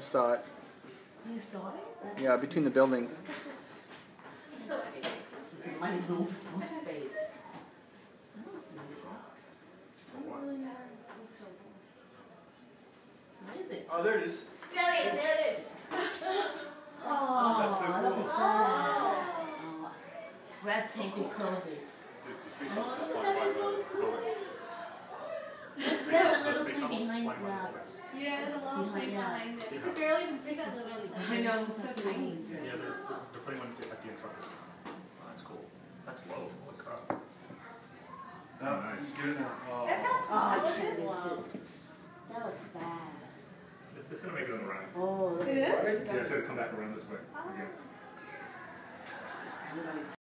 just saw it. You saw it? Yeah, between the buildings. Somebody move some space. I don't see it. What is it? Oh, there it is. There it is, there it is. Oh, That's so cool. at. Oh, Red tape it closing. The space Oh, shuttle that spotted is by so cool. There's a little space thing behind flying by the that. Building. Yeah, there's a little Behind- thing behind it. You can barely even see This that is little. really I know, it's it's so tiny. Yeah, they're, they're, they're putting one at the Intrepid. Oh, that's cool. That's low, holy crap. No, nice. Get it now. Oh. Uh, that's how Oh, small can't it miss That was fast. It's, it's gonna make it on the round. Oh, look It at. Yeah, it's gonna come back around this way ah. again. Everybody's